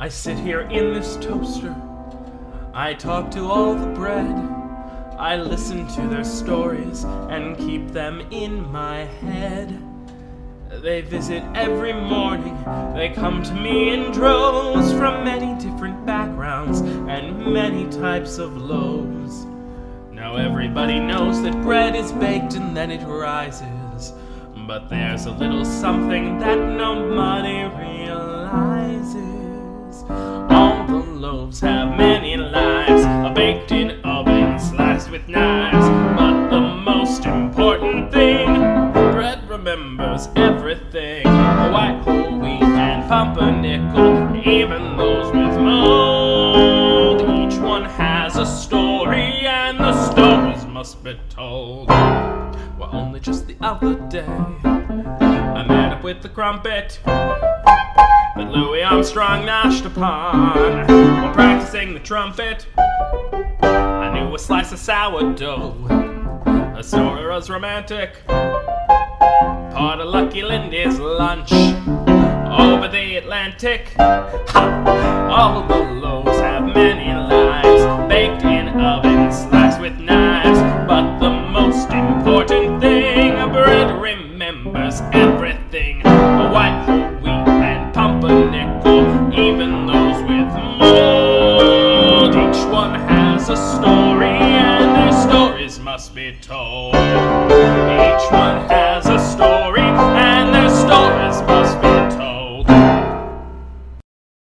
I sit here in this toaster. I talk to all the bread. I listen to their stories and keep them in my head. They visit every morning. They come to me in droves from many different backgrounds and many types of loaves. Now everybody knows that bread is baked and then it rises. But there's a little something that nobody realizes. Loaves have many lives, are baked in ovens, sliced with knives. But the most important thing, bread remembers everything. White whole wheat and pumpernickel, even those with mold. Each one has a story, and the stories must be told. Well, only just the other day, I met up with the crumpet that Louis Armstrong gnashed upon while practicing the trumpet. I knew a slice of sourdough, a sort romantic, part of Lucky Lindy's lunch over the Atlantic. Ha! All the loaves have many lives, baked in ovens, sliced with knives. But the most important thing, a bread remembers everything. A white and pumpernickel, even those with mold. Each one has a story, and their stories must be told. Each